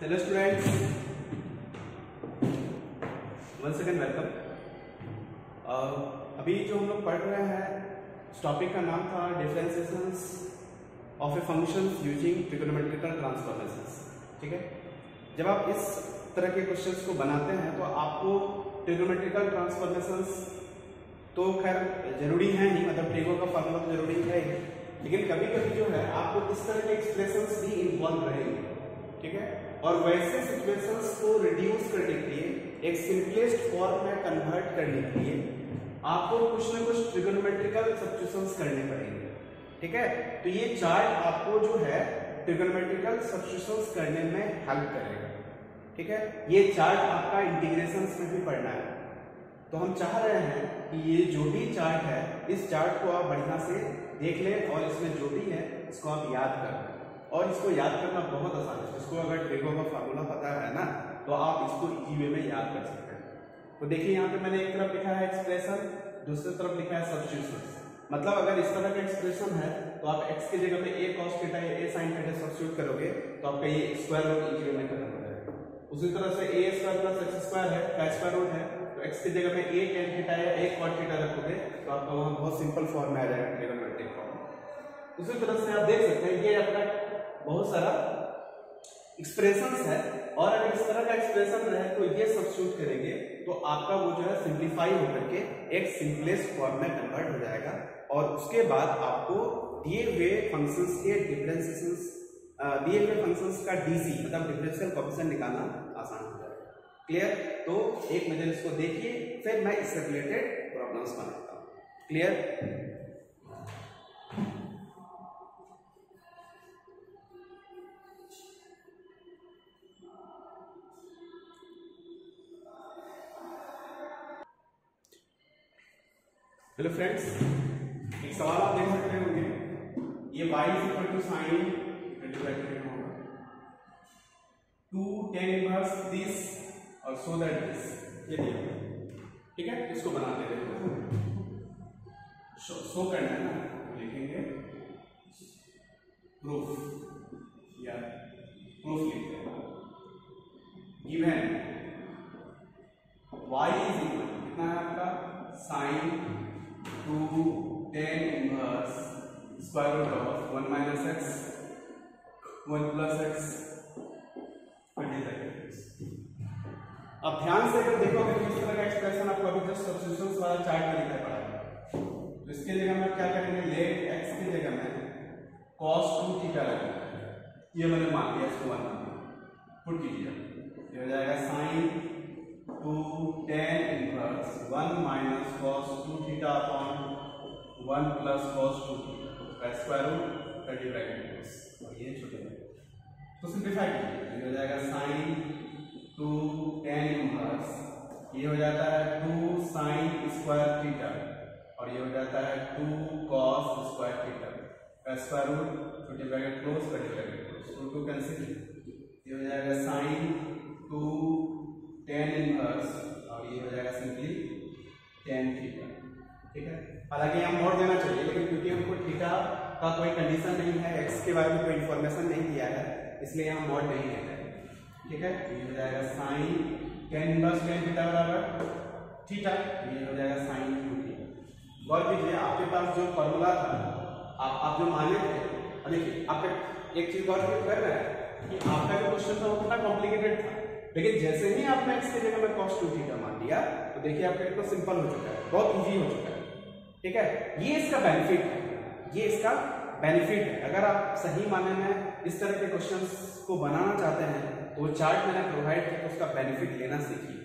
Hello students one second welcome अभी जो हम लोग पढ़ रहे हैं उस टॉपिक का नाम था differentiations of a function using trigonometrical transformations ठीक है? जब आप इस तरह के क्वेश्चंस को बनाते हैं तो आपको ट्रिगोनोमेट्रिकल ट्रांसफॉर्मेशंस तो खैर ज़रूरी है ही मतलब टेगो का फॉर्मूला तो ज़रूरी है ही। लेकिन कभी कभी जो है, आपको इस तरह के एक्सप्रेशंस भी इन्वॉल्व रहेंगे। ठीक है? और वैसे सिचुएशंस को रिड्यूस करने के लिए, एक सिंपलेस्ट फॉर्म में कन्वर्ट करने के लिए आपको कुछ ना कुछ ट्रिगोनोमेट्रिकल सब्स्टिट्यूशंस करने पड़ेंगे। ठीक है? तो ये चार्ट आपको जो है ट्रिगोनोमेट्रिकल सब्स्टिट्यूशंस करने में हेल्प करेगा। ठीक है? ये चार्ट आपका इंटीग्रेशन में भी पढ़ना है। तो हम चाह रहे हैं कि ये जो भी चार्ट है, इस चार्ट को आप बढ़िया से देख लें और इसमें जो भी है, इसको आप याद कर लें। और इसको याद करना बहुत आसान है। इसको अगर ट्रेगो का फार्मूला पता है ना तो आप इसको इजी वे में याद कर सकते हैं। तो देखिए, यहाँ पे मैंने एक तरफ़ लिखा है एक्सप्रेशन दूसरी तरफ़ लिखा है सब्स्टिट्यूशन मतलब अगर इस तरह का एक्सप्रेशन है तो आप x की जगह पे a cos थीटा या a sin थीटा सब्स्टिट्यूट करोगे तो आपका ये स्क्वायर रूट इजी वे में खत्म हो जाएगा। उसी तरह से a square plus x square है, का स्क्वायर रूट है तो x की जगह पे a tan थीटा या a cot थीटा रखोगे तो आपका वहाँ बहुत सिंपल फॉर्म में आ जाएगा ट्रिगोनोमेट्रिक फॉर्म उसी तरह से आप देख सकते हैं, ये अपना बहुत सारा एक्सप्रेशन है। और अगर इस तरह का एक्सप्रेशन रहे तो ये सब्स्टिट्यूट करेंगे तो आपका वो जो है सिंप्लीफाई होकर के एक सिंपलेस्ट फॉर्म में कन्वर्ट हो जाएगा। और उसके बाद आपको दिए हुए फ़ंक्शंस के डिफरेंशिएशंस दिए हुए फ़ंक्शंस का डीसी मतलब डिफरेंशियल कोएफिशिएंट निकालना आसान हो जाएगा। क्लियर तो एक नज़र इसको देखिए, फिर मैं इससे रिलेटेड प्रॉब्लम्स बनाता हूँ। क्लियर हेलो फ्रेंड्स एक सवाल आप देख सकते होंगे। ये y इक्वल टू साइन होगा। टू टेन इनवर्स दिस और सो दैट दिस ये दिया। ठीक है? इसको बनाते हैं। शो, करना ना लिखेंगे square root of one minus x one plus x अब ध्यान से अगर देखोगे तो इस तरह का एक्सप्रेशन आपको अभी जस्ट सब्स्टिट्यूशंस वाला चार्ट में लिखना पड़ा तो इसके जगह में क्या करेंगे? लेट एक्स की जगह में cos टू थीटा लगेगा ये मैंने मान लिया, इसको मान लिया। पुट कीजिए ये हो जाएगा sine two tan inverse one minus cos two theta upon one plus cos two theta square root thirty bracket और ये छोटे तो सिंप्लीफाई कीजिए। ये हो जाएगा साइन टू टेन इनवर्स ये हो जाता है टू साइन स्क्वायर थीटा और ये हो जाता है टू कॉस स्क्वायर थीटा का स्क्वायर रूट छोटे bracket close thirty bracket close two two cancel ये हो जाएगा साइन टू टेन इनवर्स और ये हो जाएगा सिंपली टेन थीटा ठीक है? हालाँकि यहाँ मोड़ देना चाहिए, लेकिन क्योंकि हमको थीटा का कोई कंडीशन नहीं है एक्स के बारे में कोई इन्फॉर्मेशन नहीं दिया है, इसलिए हम मोड नहीं लेते ठीक है? ये हो जाएगा sine tan inverse tan theta बराबर थीटा ये हो जाएगा साइन टू थीटा गौर कीजिए, आपके पास जो फॉर्मूला था, आप आप जो माने थे देखिए, आप एक चीज़ गौर कर रहे हैं कि आपका जो क्वेश्चन था, वो कितना कॉम्प्लिकेटेड था। लेकिन जैसे ही आपने एक्स की जगह में cos 2 थीटा मान लिया तो देखिए आपका इतना सिंपल हो चुका है, बहुत ईजी हो चुका है। ठीक है? ये इसका बेनिफिट है। ये इसका बेनिफिट है। अगर आप सही माने में इस तरह के क्वेश्चंस को बनाना चाहते हैं तो चार्ट मैंने प्रोवाइड किया तो उसका बेनिफिट लेना सीखिए।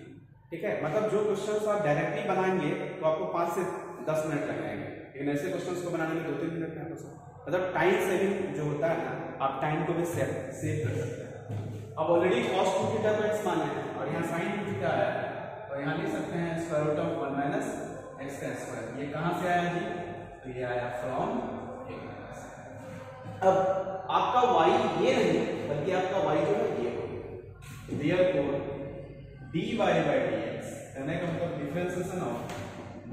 ठीक है? मतलब जो क्वेश्चन आप डायरेक्टली बनाएँगे तो आपको पाँच से दस मिनट लग जाएँगे। लेकिन ऐसे क्वेश्चन को बनाने में दो तीन मिनट में आपको मतलब टाइम सेविंग जो होता है ना, आप टाइम को भी सेव सेव कर सकते हैं। अब ऑलरेडी कॉस्ट टू थीटा को x माना और यहाँ sin टू थीटा है। और यहाँ लिख सकते हैं square root of one minus x का स्क्वायर ये कहाँ से आया जी? तो ये आया फ्रॉम अब आपका वाई ये नहीं बल्कि आपका वाई जो है ये रियल core d y by d x करने का मतलब differentiation of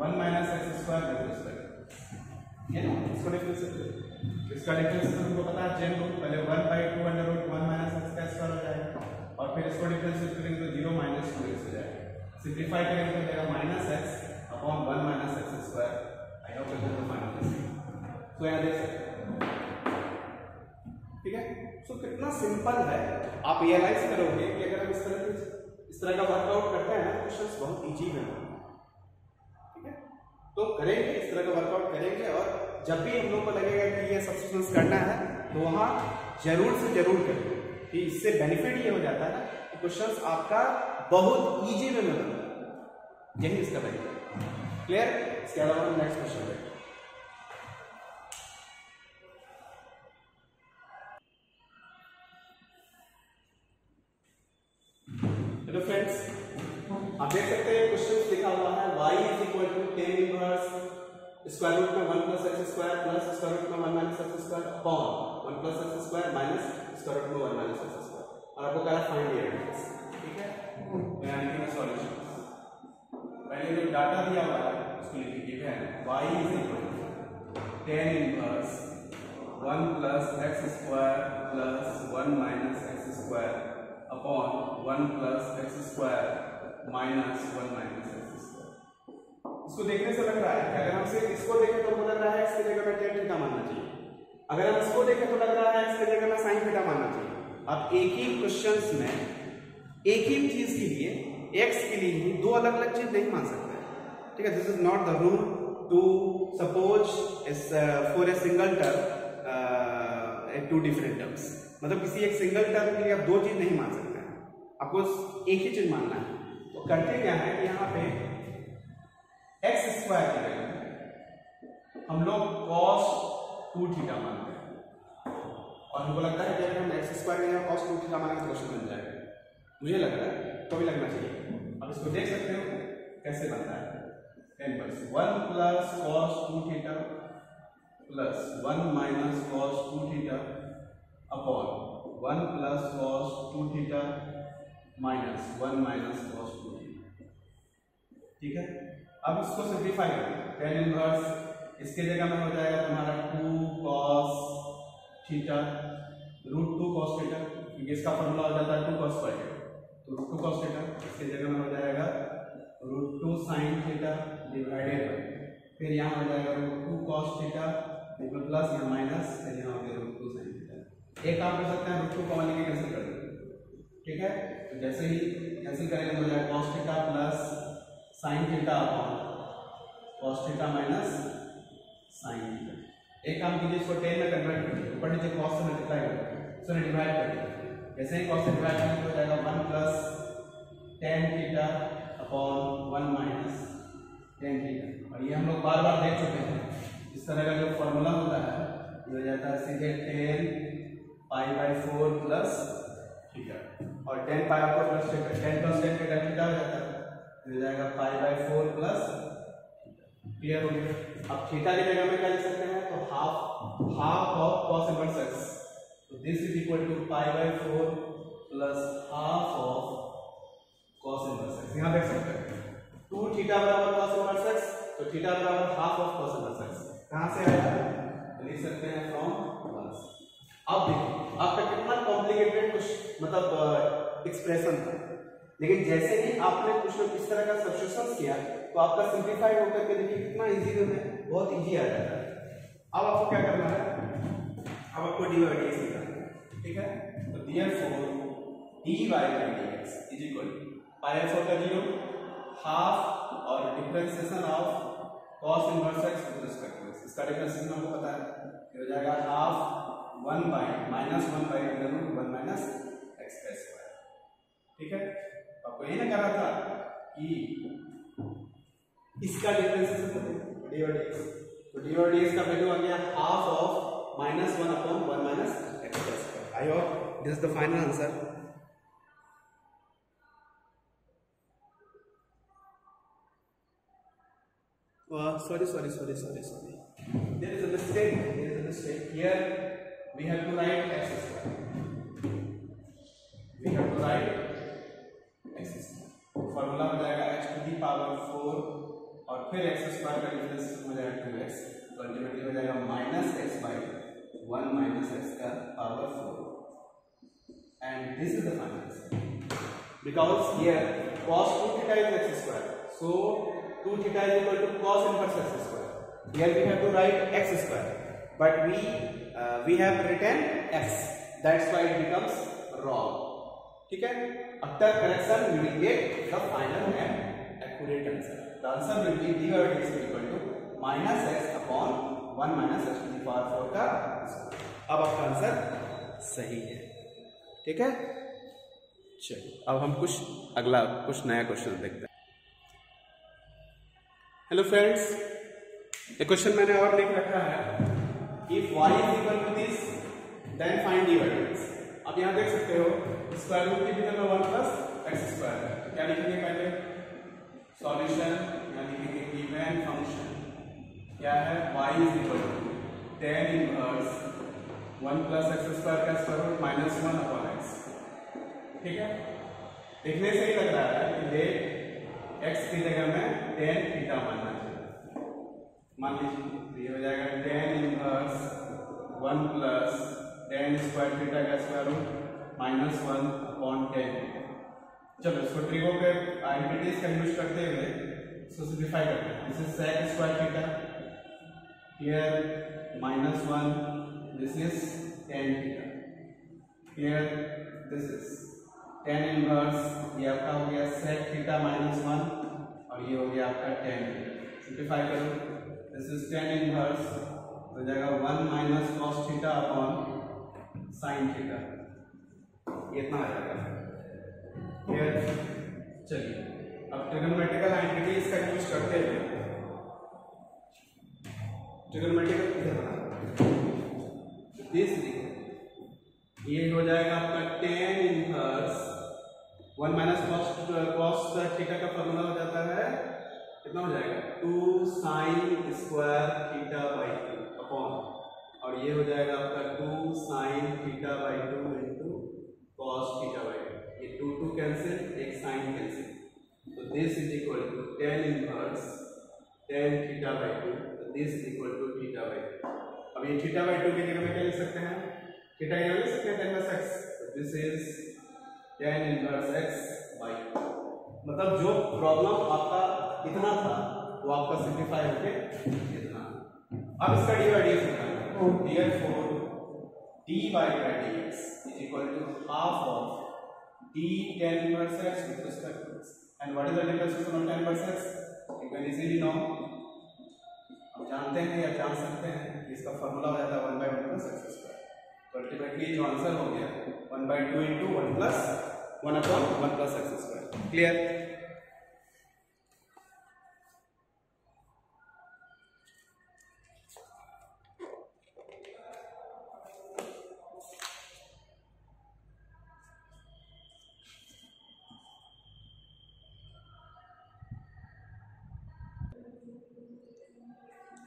one minus x square with respect है ना? इसको डिफरेंशिएट इसका डिफरेंशिएशन तो हमको पता है जेन रूल पहले one by two under root one minus x का स्क्वायर हो जाएगा और फिर इसको डिफरेंशिएट करेंगे तो ज़ीरो माइनस टू एक्स हो जाएगा सिंप्लीफाई करेंगे तो मिलेगा minus x minus x upon one minus x square I hope you can final तो यहाँ देख सकते ठीक है? सो so, कितना सिंपल है। आप रियलाइज़ करोगे कि अगर हम इस तरह के इस तरह का वर्कआउट करते हैं ना क्वेश्चंस बहुत इजी में ठीक है? तो करेंगे इस तरह का वर्कआउट करेंगे और जब भी हम लोग को लगेगा कि ये सब्सिट्यूशंस करना है तो वहाँ ज़रूर से ज़रूर करेंगे। कि इससे बेनिफिट ये हो जाता है ना कि क्वेश्चंस आपका बहुत इजी में मिलता यही इसका बेनिफिट क्लियर इसके अलावा हम नेक्स्ट क्वेश्चन देखते हेलो फ्रेंड्स आप देख सकते हैं क्वेश्चन लिखा हुआ है y is equal to tan inverse square root में one plus x square plus square root में one minus x square upon one plus x square minus square root में वन माइनस एक्स स्क्वायर और आपको कह रहा find the ठीक है? Solution पहले जो डाटा दिया हुआ है, उसको ठीक है? Y is equal to tan inverse one plus x square plus one minus x square upon one plus x square minus one minus x square इसको देखने से लग रहा है अगर हम सिर्फ़ इसको देखें तो लग रहा है एक्स की जगह में टेन थीटा मानना चाहिए। अगर हम इसको देखें तो लग रहा है एक्स की जगह में साइन थीटा मानना चाहिए। अब एक ही क्वेश्चंस में, एक ही चीज़ के लिए एक्स के लिए ही दो अलग अलग चीज़ नहीं मान सकते ठीक है this is not the rule to suppose for a single term to different terms मतलब किसी एक सिंगल टर्म के लिए आप दो चीज़ नहीं मान सकते हैं। आपको एक ही चीज़ मानना है। तो करते क्या है कि यहाँ पे एक्स स्क्वायर की वैल्यू हम लोग कॉस टू थीटा मानते हैं। और हमको लगता है कि अगर हम x square cos two theta मानेंगे तो क्वेश्चन बन जाएगा। मुझे लग रहा है तो भी लगना चाहिए अब इसको देख सकते हो कैसे बनता है tan percent one plus cos two theta plus one minus cos two theta upon one plus cos two theta minus one minus cos two theta ठीक है अब इसको सिंप्लीफाई करें टेन इनवर्स इसके जगह में हो जाएगा तुम्हारा two cos theta root two cos theta क्योंकि इसका फॉर्मूला हो जाता है टू कॉस पर तो रूट टू कॉस थीटा इसके जगह में हो जाएगा root two sine theta divided by फिर यहाँ हो जाएगा root two cos theta plus या माइनस फिर यहाँ हो गया रूट टू साइन थीटा एक काम कर सकते हैं रूट टू कॉमन लेके कैंसिल कर ठीक है? तो जैसे ही कैंसिल करेंगे तो हो जाएगा cos theta plus sine theta upon cos theta minus sine theta एक काम कीजिए, इसको टेन में कन्वर्ट कीजिए ऊपर नीचे कॉस से मल्टीप्लाई कर सो डिवाइड कर दीजिए। जैसे ही कॉस डिवाइड तो हो जाएगा one plus tan theta upon one minus tan theta. और ये हम लोग बार बार देख चुके हैं। इस तरह का जो फॉर्मूला होता है, ये हो जाता है सीधे tan pi by four plus theta. और tan pi by four plus theta, tan plus tan theta हो जाता है? मिल जाएगा pi by four plus clear हो गया? अब थीटा की जगह में क्या लिख सकते हैं? तो half half of cos inverse तो this is equal to pi by four plus half of cos inverse x. यहाँ देख सकते हैं। टू थीटा बराबर cos इनवर्स x तो थीटा बराबर half of cos inverse x कहाँ से आया? तो लिख सकते हैं फ्रॉम अब देखिए आपका कितना कॉम्प्लिकेटेड कुछ मतलब एक्सप्रेशन था। लेकिन जैसे ही आपने कुछ इस तरह का सब्सिट्यूशन किया तो आपका सिंप्लीफाई होकर के देखिए कितना इजी में, बहुत इजी आ जाता है। अब आपको क्या करना है? अब आपको डी एक्स निकालना ठीक है? तो डियर four d y by d x is equal to pi का ज़ीरो हाफ़ और differentiation of cos inverse x with respect to x. इसका डिफरेंशिएशन हमको पता है? ये हो जाएगा half one by minus one by under root one minus x का स्क्वायर ठीक है? आपको ये ना कह रहा था कि इसका डिफरेंशिएशन डी और डी तो डी और डी का वैल्यू आ गया half of minus one upon one minus x square I hope this is the final Uh, sorry, sorry, sorry, sorry, sorry. There is a mistake. There is a mistake here. we have to write x square. We have to write x square. Formula हो जाएगा x to the power four और फिर x square का difference हो जाएगा to x तो ultimately हो जाएगा minus x by one minus x का power four and this is the final answer because here cos 2 theta is x square. So 2 theta is equal to cos inverse x square. Here we have to write x square, but we uh, we have written x. That's why it becomes wrong. ठीक है correction we will get the final and accurate answer the answer will be d by dx equal to minus x upon 1 minus x to the power 4 का अब आपका answer सही है ठीक है? चलिए, अब हम कुछ अगला, कुछ नया क्वेश्चन देखते हैं। हेलो फ्रेंड्स ये क्वेश्चन मैंने और लिख रखा है। If y is equal to this then find dx अब यहाँ देख सकते हो स्क्वायर रूट के में 1 प्लस एक्स स्क्वायर है। क्या लिखेंगे पहले? सॉल्यूशन यहाँ लिखेंगे गिवन फ़ंक्शन क्या है? y is equal to tan inverse one plus x square का square root minus one upon ठीक है? देखने से ही लग रहा है कि लेट x की जगह में tan थीटा मानना चाहिए। मान लीजिए तो ये हो जाएगा tan inverse 1 plus tan square theta का square root minus one upon tan चलो, इसको ट्रिगो पे आइडेंटिटीज का यूज़ करते हुए इसको सिंप्लीफाई करते हैं। This is sec square theta here minus 1 this is tan theta here, this is tan inverse ये आपका हो गया sec theta minus 1 और ये हो गया आपका tan सिंप्लीफाई करो। दिस इज़ tan inverse हो जाएगा 1 minus cos theta upon sin theta ये इतना आ जाएगा। फिर चलिए। अब ट्रिग्नोमेट्रिकल आइडेंटिटी का यूज़ करते हुए ट्रिग्नोमेट्रिकल बना? दिस ये हो जाएगा आपका tan inverse one minus cos cos theta का फॉर्मूला हो जाता है, कितना हो जाएगा? Two sine square theta by two upon. और ये हो जाएगा आपका two sine theta by two into cos theta by two. ये टू टू कैंसिल एक साइन कैंसिल तो this is equal to tan inverse tan theta by two. तो this is equal to theta by two. अब ये theta by to की जगह में क्या लिख सकते हैं? थीटा की जगह लिख सकते हैं? Tan plus x this is tan inverse x by मतलब जो प्रॉब्लम आपका इतना था, वो आपका सिंप्लीफाई होके इतना। अब इसका डी बाई डी एक्स निकालना for d by by d x is equal to half of d tan inverse x with respect to x and what is the difference of tan inverse x you can easily know आप जानते हैं या जान सकते हैं इसका formula हो जाता है one by one plus x ultimately जो आंसर हो गया one by two into one plus one upon one plus x square clear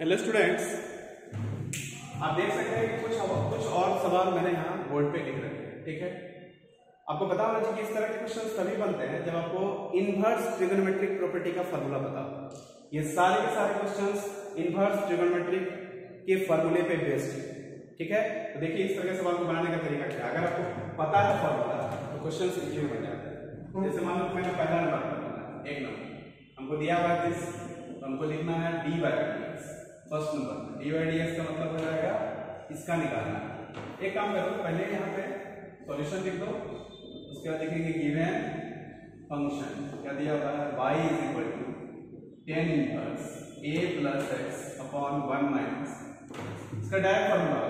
hello students आपको इस तरह के क्वेश्चन तभी बनते हैं जब आपको इनवर्स ट्रिगोनोमेट्रिक प्रॉपर्टी का फॉर्मूला पता हो। ये सारे के सारे क्वेश्चंस इनवर्स ट्रिगोनोमेट्रिक के फॉर्मूले पे बेस्ड है। ठीक है? तो देखिए इस तरह के सवाल को बनाने का तरीका क्या अगर आपको पता है फॉर्मूला तो क्वेश्चन इजी बन जाते हैं। जैसे मान लो मैंने पहला नंबर एक नंबर हमको दिया हुआ है तो हमको लिखना है d by d x first number d by d x का मतलब हो जाएगा इसका निकालना। एक काम करो, पहले यहाँ पे सॉल्यूशन लिख दो। उसके बाद लिखेंगे गिवन फ़ंक्शन क्या दिया हुआ है? y is equal to tan inverse a plus x upon one minus इसका डायरेक्ट फॉर्मूला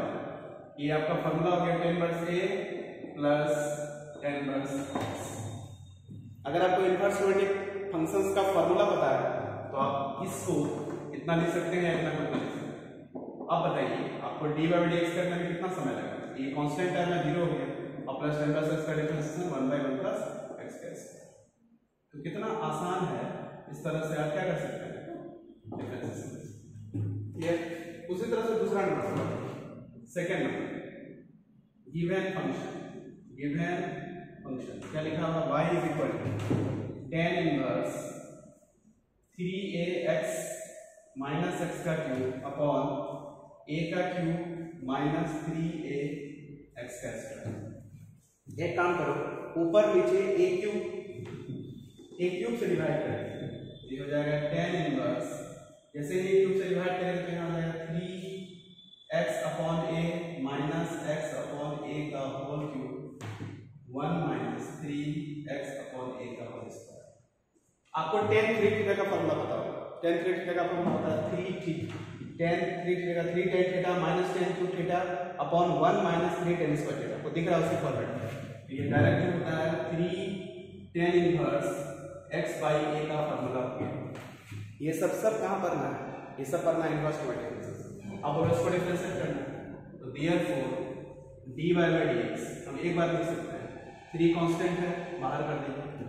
ये आपका फॉर्मूला हो गया tan inverse a plus tan inverse x अगर आपको इनवर्स क्वाड्रेटिक फ़ंक्शंस का फॉर्मूला पता है तो आप इसको इतना लिख सकते हैं या इतना कितना लिख सकते हैं अब बताइए, आपको डी बाई डी एक्स करने में कितना समय लगेगा ये कॉन्स्टेंट टाइम में ज़ीरो हो गया। और प्लस टेन प्लस एक्स का डिफरेंस है one by one plus x का स्क्वायर तो कितना आसान है इस तरह से आप क्या कर सकते हैं? ये उसी तरह से दूसरा number second number given function given function क्या लिखा हुआ? Y is equal to tan inverse three a x minus x का क्यूब अपॉन ए का cube minus three a x का स्क्वायर एक काम करो, ऊपर नीचे ए क्यूब ए क्यूब से डिवाइड करेंगे ये हो जाएगा टेन इनवर्स जैसे ही क्यूब से डिवाइड करेंगे तो यहाँ हो जाएगा three x upon a minus x upon a का whole cube one minus three x upon a का होल स्क्वायर आपको टेन थ्री थीटा का फॉर्मूला होगा टेन थ्री थीटा का फॉर्मूला होता है three three tan three theta three tan theta minus tan cube theta upon one minus three tan square theta आपको दिख रहा है उसी फॉर्मेट में ये डायरेक्ट होता है? Three tan inverse x by a का फॉर्मूला हो गया। ये सब सब कहाँ पढ़ना है? ये सब पढ़ना है इनवर्स क्वाड्रेटिक अब अगर इसको डिफरेंशिएट करना है। तो therefore d y by d x हम एक बार लिख सकते हैं। थ्री कांस्टेंट है, बाहर कर देंगे।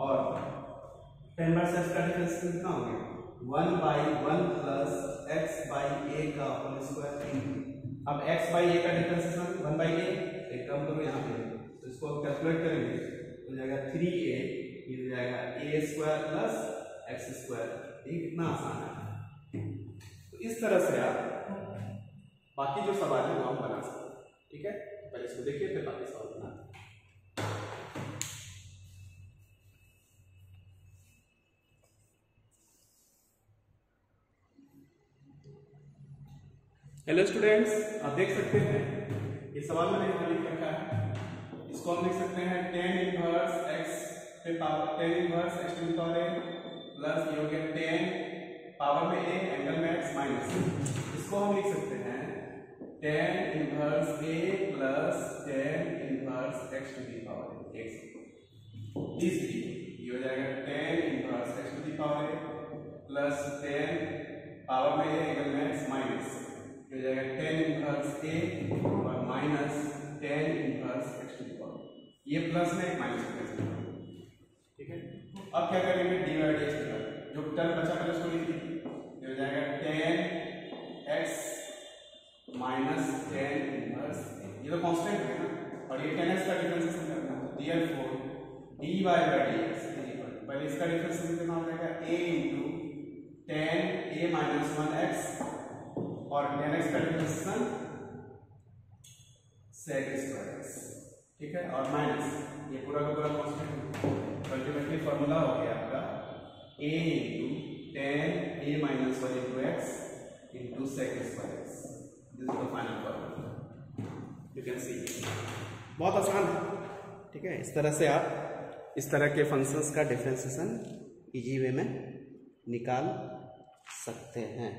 और टेन वर्सेस का डिफरेंस कितना हो गया? One by one plus x by a का होल स्क्वायर अब एक्स बाई ए का डिफरेंस वन बाई ए एक कम करो यहाँ पे। इसको कैलकुलेट करेंगे तो जाएगा थ्री ए ये जाएगा a square plus x square ये कितना आसान है। तो इस तरह से आप बाकी जो सवाल है वो हम बना सकते हैं, ठीक है? पहले इसको देखिए, फिर बाकी सवाल बनाते हैं। हेलो स्टूडेंट्स आप देख सकते हैं, ये सवाल मैंने यहाँ लिख रखा है। इसको हम लिख सकते हैं टेन इनवर्स एक्स पे power tan inverse x to power a plus ये हो गया टेन पावर में ए एंगल में एक्स माइनस इसको हम लिख सकते हैं tan inverse a plus tan inverse x to the power x इसलिए ये हो जाएगा tan inverse x to the power a plus tan power में ए एंगल में एक्स माइनस हो जाएगा टेन इनवर्स ए और माइनस टेन इनवर्स एक्स ये प्लस में माइनस कर ठीक है? अब क्या करेंगे? डी बाई डी एक्स जो टर्म बचा पहले उसको लिख दीजिए हो जाएगा tan x minus tan inverse ये तो कांस्टेंट है ना? और ये टेन एक्स का डिफरेंशिएशन करना है? तो therefore d y by d x पहले इसका डिफरेंशिएशन कितना हो जाएगा a into tan a minus one x और टेन एक्स का डिफरेंशिएशन सेक स्क्वायर एक्स ठीक है? और माइनस ये पूरा का पूरा कांस्टेंट अल्टीमेटली फॉर्मूला हो गया आपका a into tan a minus one into x into sec square x this is the final formula you can see बहुत आसान है। ठीक है? इस तरह से आप इस तरह के फ़ंक्शंस का डिफ्रेंसिएशन इजी वे में निकाल सकते हैं।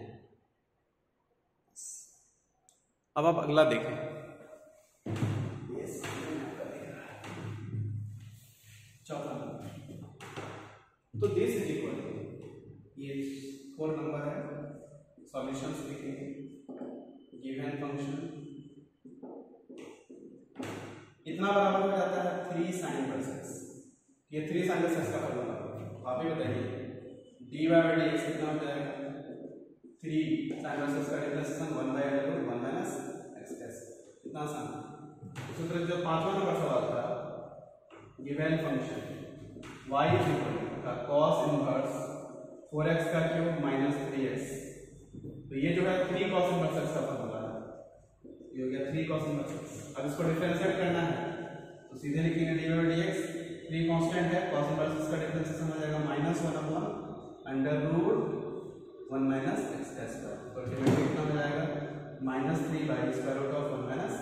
अब आप अगला देखें। तो दिस इज़ इक्वल ये फोर नंबर है सॉल्यूशंस लिखेंगे गिवन फ़ंक्शन इतना बराबर हो जाता है थ्री साइन वर्सेस ये थ्री साइन वर्सेस का फॉर्मूला आप ही बताइए d y by d x कितना हो जाएगा? थ्री साइन वर्सेस का differentiation one by l one minus x s कितना आसान उसी तरह जो पांचवा नंबर सवाल था given function y is equal का cos इनवर्स 4x का क्यूब माइनस 3x तो ये जो है 3 cos इनवर्स x का फॉर्मूला है। ये हो गया 3 cos इनवर्स अब इसको डिफरेंशिएट करना है। तो सीधे लिखेंगे d dy by dx 3 constant है, cos इनवर्स x का डिफरेंशिएशन हो जाएगा minus 1 upon under root 1 minus x का स्क्वायर तो अल्टीमेटली कितना हो जाएगा? Minus 3 by square root of 1 minus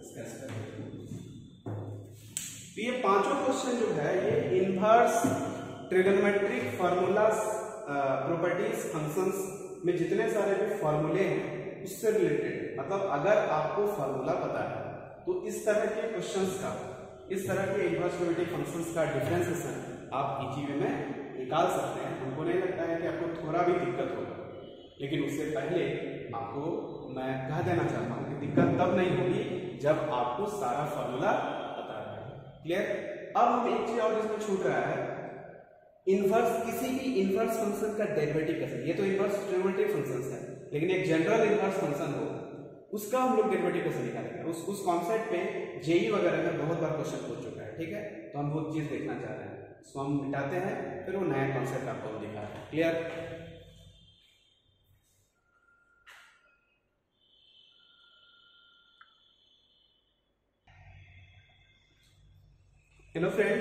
x का स्क्वायर तो ये पाँचों क्वेश्चन जो है, ये inverse trigonometric formulas properties functions में जितने सारे भी फॉर्मूले हैं, उससे रिलेटेड मतलब अगर आपको फार्मूला पता है तो इस तरह के क्वेश्चंस का, इस तरह के इनवर्स ट्रिगोनोमेट्रिक फ़ंक्शंस का डिफरेंशिएशन आप इजी वे में निकाल सकते हैं। हमको नहीं लगता है कि आपको थोड़ा भी दिक्कत होगा लेकिन उससे पहले आपको मैं कह देना चाहता हूँ कि दिक्कत तब नहीं होगी जब आपको सारा फॉर्मूला पता है। क्लियर अब हम एक चीज़ और इसमें छूट रहा है। इनवर्स किसी भी इनवर्स फ़ंक्शन का डेरिवेटिव कैसे? ये तो इनवर्स ट्रिगोनोमेट्रिक फ़ंक्शंस है। लेकिन एक जनरल इनवर्स फ़ंक्शन हो, उसका हम लोग डेरिवेटिव कैसे निकालेंगे? उस उस कॉन्सेप्ट पे जेई वगैरह में बहुत बार क्वेश्चन पूछ चुका है, ठीक है? तो हम वो चीज़ देखना चाह रहे हैं। उसको हम मिटाते हैं, फिर वो नया कॉन्सेप्ट आपको हम दिखा रहे हैं। क्लियर हेलो फ्रेंड्स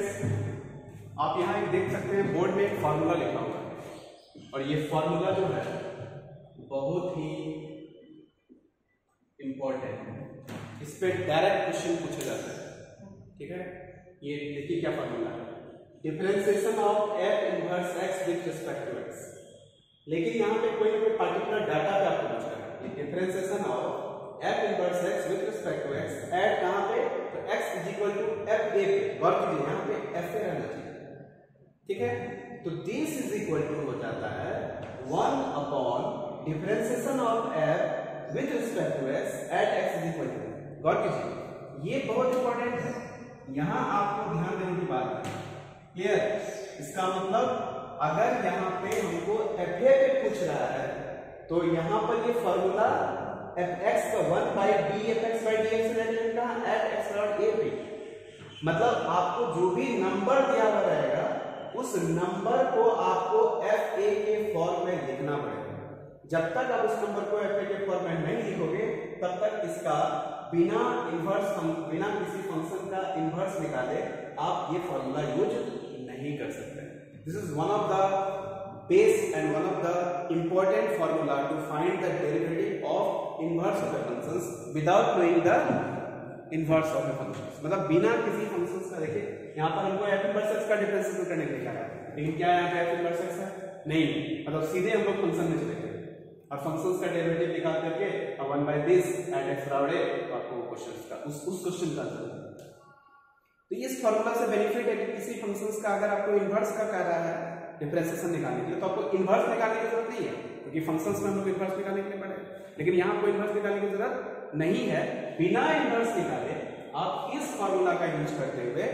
आप यहाँ एक देख सकते हैं, बोर्ड में एक फॉर्मूला लिखा हुआ है। और ये फॉर्मूला जो है, बहुत ही इंपॉर्टेंट है। इस पर डायरेक्ट क्वेश्चन पूछा जाता है। ठीक है? ये देखिए क्या फॉर्मूला है। Differentiation of f inverse x with respect to x लेकिन यहाँ पे कोई ना कोई पर्टिकुलर डाटा पे आपको पूछ है differentiation of f inverse x with respect to x at कहाँ पे? तो x is equal to f a पे। कीजिए यहाँ पे एफ़ ए रहना चाहिए। ठीक है? तो दिस इज़ इक्वल टू हो जाता है one upon differentiation of f with respect to x at x is equal to गौर कीजिए। ये बहुत इंपॉर्टेंट है। यहाँ आपको ध्यान देने की बात है। क्लियर इसका मतलब अगर यहाँ पे हमको एफ़ ए पूछ रहा है तो यहाँ पर ये फॉर्मूला एफ़ एक्स का one by d f x by d x at x dot a पे। मतलब आपको जो भी नंबर दिया हुआ रहेगा उस नंबर को आपको एफ़ ए के फॉर्म में लिखना पड़ेगा। जब तक आप उस नंबर को एफ़ ए के फॉर्म में नहीं लिखोगे, तब तक इसका बिना इन्वर्स बिना किसी फ़ंक्शन का इन्वर्स निकाले आप ये फॉर्मूला यूज़ नहीं कर सकते। This is one of the base and one of the important formula to find the derivative of inverse of the functions without knowing the inverse of the functions मतलब बिना किसी functions का देखिए यहाँ पर हमको एफ़ इनवर्स का differentiation करने के लिए कहा। लेकिन क्या यहाँ पे एफ़ इनवर्स है? नहीं। मतलब सीधे हम लोग फ़ंक्शन में चले गए। और फ़ंक्शंस का डेरिवेटिव निकाल करके और one by this at x बराबर तो आपको क्वेश्चन का उस उस क्वेश्चन का आंसर तो इस फॉर्मूला से बेनिफिट है कि किसी फ़ंक्शंस का अगर आपको इनवर्स का कह रहा है डिफरेंशिएशन निकालने के लिए तो आपको इन्वर्स निकालने की ज़रूरत नहीं है, क्योंकि फ़ंक्शंस में हम लोग इन्वर्स निकालने के लिए पड़े लेकिन यहाँ आपको इन्वर्स निकालने की ज़रूरत नहीं है। बिना इन्वर्स निकाले, आप इस फॉर्मूला का यूज़ करते हुए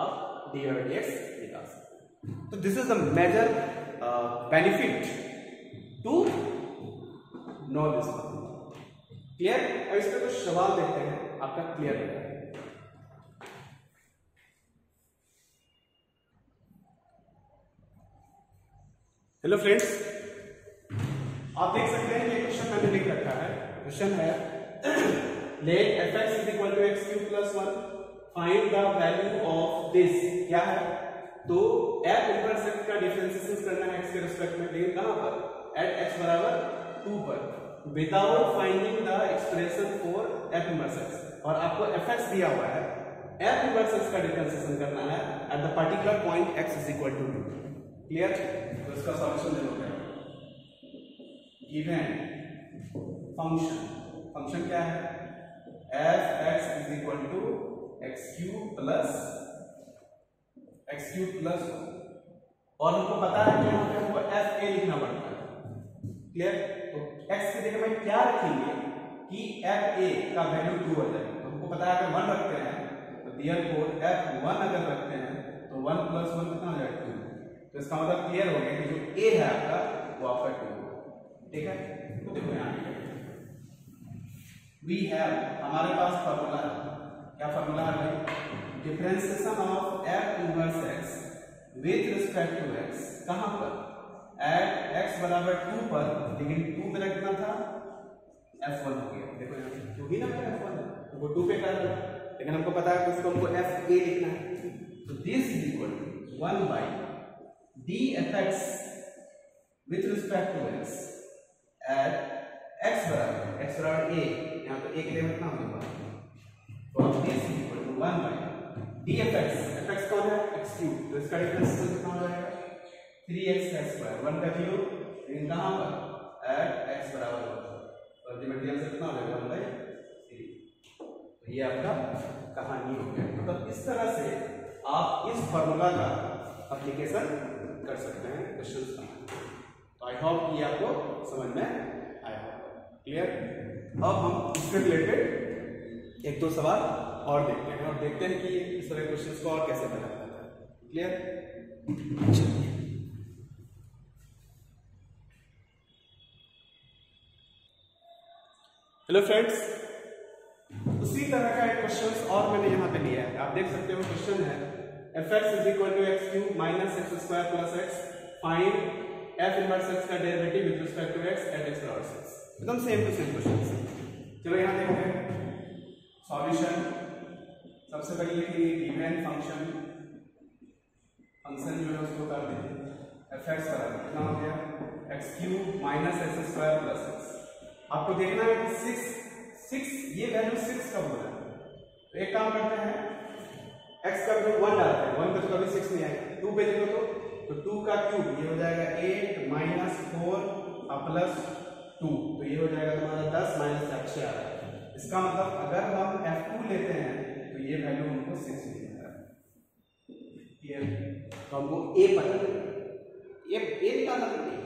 आप डी और डी एक्स निकाल सकते हैं तो this is the benefit to know this clear अब इस पर कुछ सवाल देखते हैं। आपका क्लियर हो जाएगा हेलो फ्रेंड्स आप देख सकते हैं ये क्वेश्चन मैंने लिख रखा है। क्वेश्चन है let f x is equal to x cube plus one find the value of this क्या है? तो एफ़ एक्स का डिफरेंशिएशन करना है एक्स के रिस्पेक्ट में लेकिन कहाँ पर? एट एक्स बराबर टू पर। Without finding the expression for f x और आपको एक्स दिया हुआ है। इनवर्स एक्स का डिफरेंशिएशन करना है। At the particular point x is equal to two clear तो इसका सॉल्यूशन देखो क्या गिवन फ़ंक्शन फ़ंक्शन क्या है? F x is equal to x cube plus x cube plus और हमको पता है कि यहाँ पे हमको एफ़ ए लिखना पड़ता है। क्लियर तो एक्स की जगह में क्या रखेंगे कि एफ़ ए का वैल्यू टू हो जाए। तो हमको पता है अगर वन रखते हैं तो दियर फोर एफ़ वन अगर रखते हैं तो वन प्लस वन कितना हो जाएगा टू तो इसका मतलब क्लियर हो गया कि जो ए है आपका, वो आपका टू होगा। ठीक है? तो देखो यहाँ वी हैव हमारे पास फॉर्मूला है। क्या फॉर्मूला है भाई? Differentiation of f inverse x with respect to x कहाँ पर? एट एक्स बराबर टू पर। लेकिन टू मेरा कितना था एफ़ वन हो गया। देखो यहाँ टू ही ना एफ़ वन तो वो टू पे कर दो। लेकिन हमको पता है उसको हमको एफ़ ए लिखना है। तो this is equal to one by dfx with respect to x at x बराबर x बराबर a यहाँ पे a के लिए कितना होगा। तो is equal to 1 by dfx fx कौन है x क्यूब तो इसका डिफरेंस कितना हो जाएगा? 3x का स्क्वायर 1 का क्यूब लेकिन कहाँ पर? At x बराबर होगा. तो अल्टीमेटली कितना हो जाएगा? 1 by 3 तो ये आपका कहानी हो गया। मतलब इस तरह से आप इस फॉर्मूला का एप्लीकेशन कर सकते हैं क्वेश्चन का। तो आई होप ये आपको समझ में आया। क्लियर अब हम इससे रिलेटेड एक दो सवाल और देखते हैं, और देखते हैं कि इस तरह क्वेश्चंस को और कैसे बनाया जाता है। क्लियर चलिए हेलो फ्रेंड्स उसी तरह का एक क्वेश्चन और मैंने यहाँ पे लिया है। आप देख सकते हो क्वेश्चन है। F x is equal to x cube minus x square plus x find f inverse x का derivative with respect to x at x plus x एकदम सेम टू सेम क्वेश्चन चलो यहाँ देखोगे सॉल्यूशन, सबसे पहले लिखेंगे given function निशान जो है उसको कर देंगे एफ़ एक्स बराबर कितना हो गया? X cube minus x square plus x आपको देखना है कि सिक्स सिक्स ये वैल्यू सिक्स कब हो रहा है। तो एक काम करते हैं एक्स का वैल्यू वन डालते हैं वन पे तो कभी सिक्स नहीं आएगा टू पे देखो तो तो टू का क्यूब ये हो जाएगा at minus four plus two तो ये हो जाएगा तुम्हारा दस माइनस एक्स आ रहा है इसका मतलब अगर हम एफ़ टू लेते हैं तो ये वैल्यू हमको सिक्स मिल रहा है तो हमको ए पता लगेगा ये ए निकालना पड़ेगा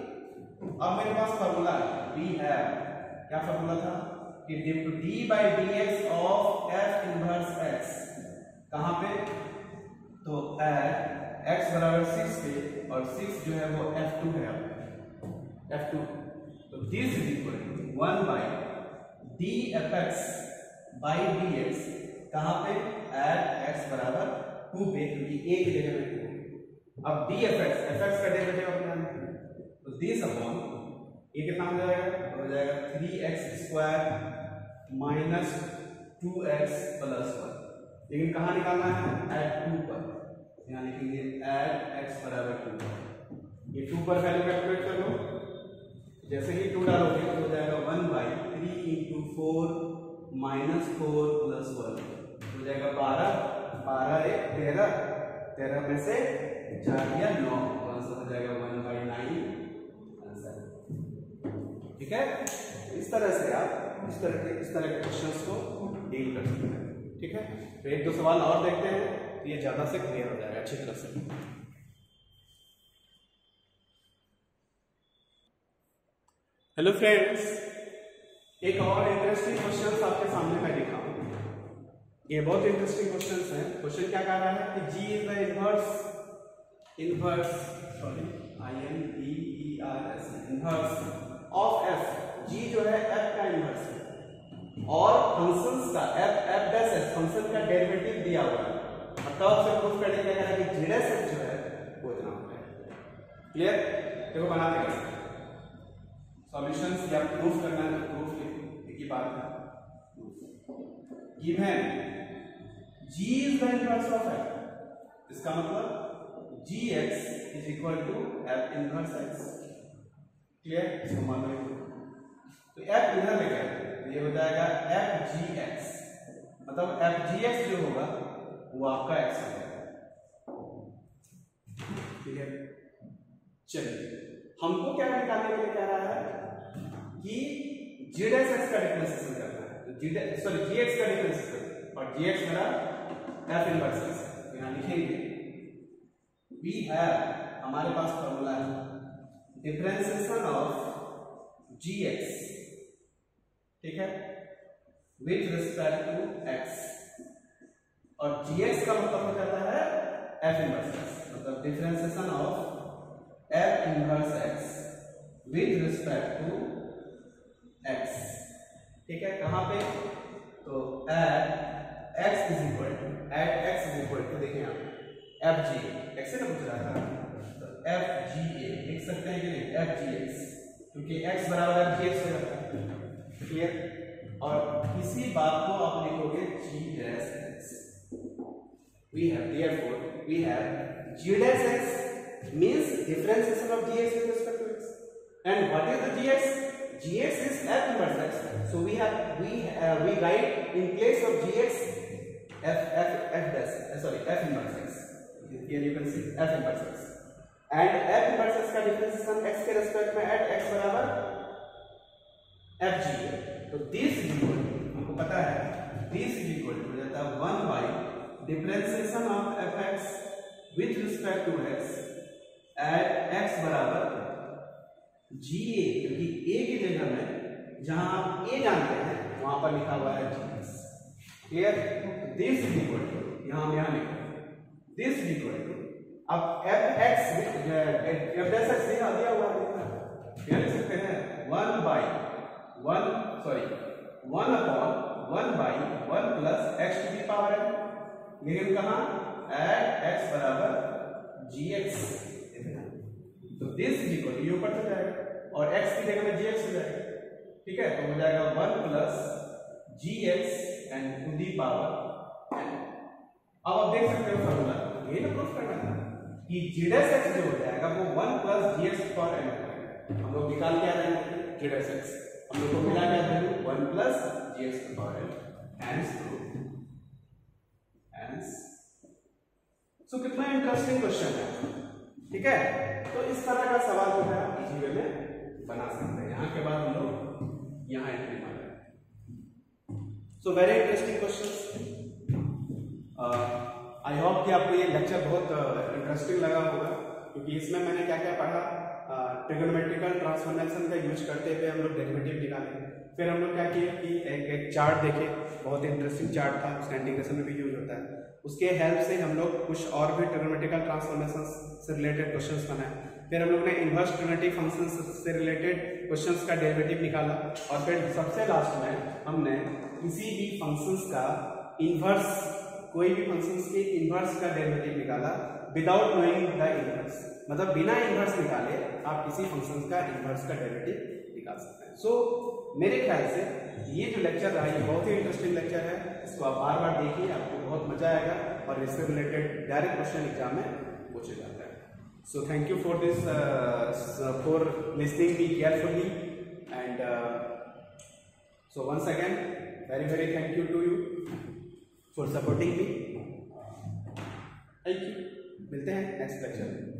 अब मेरे पास फॉर्मूला है। वी हैव क्या फॉर्मूला था? कि d by d x of f inverse x कहाँ पे? तो एक्स बराबर सिक्स पे, और सिक्स जो है वो एफ़ टू है। एफ़ टू तो this is equal to one by d f x by d x कहाँ पे? एट एक्स बराबर टू पे, क्योंकि ए की जगह में टू अब d f x f x का डेरिवेटिव अपना तो दिस अपॉन ये कितना हो जाएगा? हो जाएगा। Three x square minus two x plus one लेकिन कहाँ निकालना है? एट टू पर। यहाँ लिखेंगे एट एक्स बराबर टू पर। ये टू पर वैल्यू कैलकुलेट कर लो। जैसे ही टू डालोगे तो हो जाएगा one by three into four minus four plus one हो जाएगा बारह बारह एक, तेरह तेरह में से चार या नौ. तो आंसर हो जाएगा वन बाई नाइन आंसर ठीक है? इस तरह से आप इस तरह के, इस तरह के क्वेश्चंस को डील कर सकते हैं। ठीक है? तो एक दो सवाल और देखते हैं तो ये ज़्यादा से क्लियर हो जाएगा, अच्छी तरह से। हेलो फ्रेंड्स एक और इंटरेस्टिंग क्वेश्चन आपके सामने मैं लिखा ये बहुत इंटरेस्टिंग क्वेश्चन है। क्वेश्चन क्या कह रहा है? कि g is the inverse inverse sorry I N D E R S inverse of f g जो है एफ़ का इनवर्स है। और फ़ंक्शंस का f f dash s function का डेरिवेटिव दिया हुआ है। मतलब आपसे प्रूफ करने के लिए कि जेड एस जो है, वो इतना होता है। क्लियर देखो बना देगा सॉल्यूशंस या प्रूफ करना है प्रूफ एक ही बात है। Given g is the inverse of f इसका मतलब gx is equal to f inverse x. Clear इसको मान लो तो f इधर लेके आए तो ये हो जाएगा f gx मतलब f gx जो होगा, वो आपका x होगा। ठीक है? चलिए। हमको क्या निकालने के लिए कह रहा है? कि जी डेस एक्स का डिफरेंशिएशन करना है। तो जी सॉरी जी एक्स का डिफरेंशिएशन और जी एक्स मेरा एफ़ इनवर्स एक्स यहाँ लिखेंगे वी हैव हमारे पास फॉर्मूला है डिफरेंशिएशन ऑफ़ जी एक्स ठीक है? विथ रिस्पेक्ट टू एक्स और एक्स का मतलब हो जाता है? एफ़ इनवर्स एक्स मतलब differentiation of f inverse x with respect to x ठीक है, कहाँ पे? तो at x is equal to at x is equal to देखिए यहाँ एफ़ जी एक्स से ना पूछ रहा था। तो एफ़ जी ए लिख सकते हैं कि नहीं? एफ़ जी एक्स क्योंकि एक्स बराबर एफ़ जी एक्स हो जाता है। क्लियर और इसी बात को आप लिखोगे g dash x we have, therefore, we have g dash x means differentiation of gx with respect to x and what is the gx gx is f inverse x so we have we uh, we write in place of gx f f f dash uh, sorry f inverse x here you can see f inverse x and f inverse x का डिफरेंशिएशन x के respect में at x बराबर f g है तो this is equal हमको पता है दिस इज़ इक्वल टू हो जाता है 1 by differentiation of f x with respect to x at x बराबर जी ए क्योंकि ए की जगह में जहाँ आप ए जानते हैं, वहाँ पर लिखा हुआ है g x clear this equal to यहाँ यहाँ लिखा दिस इक्वल टू अब f x f dash x दिया दिया हुआ है। क्या लिख सकते हैं। One by one sorry one upon one by one plus x to the power n लेकिन कहा? एट एक्स बराबर g x this is equal ये ऊपर चल जाएगा और एक्स की जगह में जी एक्स हो जाएगा। ठीक है? तो हो जाएगा one plus g x and to the power n अब आप देख सकते हो फॉर्मूला यही ना प्रूफ करना था कि जीडेस एक्स जो हो जाएगा वो one plus g x for n हम लोग निकाल के आ रहे हैं जीडेस एक्स हम लोग को मिला क्या value one plus g x for n hence through hence so कितना इंटरेस्टिंग क्वेश्चन है। ठीक है? तो इस तरह का सवाल जो है आप वे में बना सकते हैं। यहाँ के बाद हम लोग यहाँ एंट्री मार so very interesting question I hope कि आपको ये लेक्चर बहुत इंटरेस्टिंग uh, लगा होगा क्योंकि इसमें मैंने क्या क्या पढ़ा ट्रिगोनोमेट्रिकल ट्रांसफॉर्मेशन का यूज़ करते हुए हम लोग डेरिवेटिव निकाले। फिर हम लोग क्या किए कि चार्ट देखे बहुत इंटरेस्टिंग चार्ट था उसका इंटीग्रेशन में भी यूज़ होता है। उसके हेल्प से हम लोग कुछ और भी ट्रिगोनोमेट्रिकल ट्रांसफॉर्मेशन से रिलेटेड क्वेश्चंस बनाए। फिर हम लोग ने इन्वर्स ट्रिगोनोमेट्रिक फ़ंक्शन से रिलेटेड क्वेश्चंस का डेरिवेटिव निकाला और फिर सबसे लास्ट में हमने किसी भी फ़ंक्शंस का इन्वर्स कोई भी फ़ंक्शन के इन्वर्स का डेरिवेटिव निकाला विदाउट नोइंग द इन्वर्स मतलब बिना इन्वर्स निकाले आप किसी फ़ंक्शन का इन्वर्स का डेरिवेटिव निकाल सकते हैं। सो so, मेरे ख्याल से ये जो लेक्चर रहा, ये बहुत ही इंटरेस्टिंग लेक्चर है। इसको आप बार बार देखिए, आपको बहुत मज़ा आएगा और इससे रिलेटेड डायरेक्ट क्वेश्चन एग्ज़ाम में पूछे जाता है। So thank you for this for listening me carefully and so once again very very thank you to you for supporting me thank you मिलते हैं नेक्स्ट लेक्चर में।